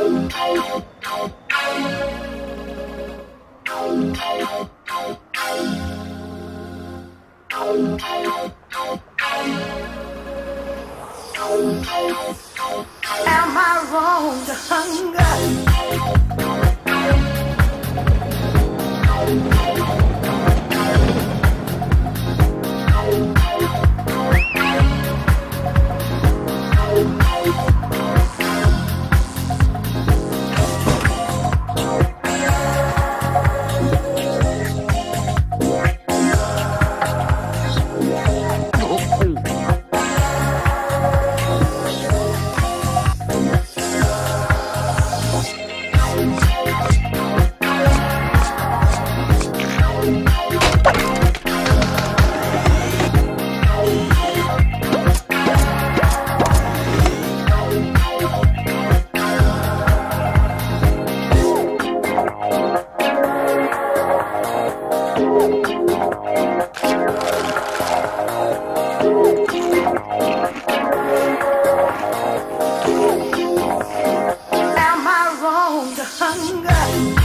Am I wrong to hunger? hunger.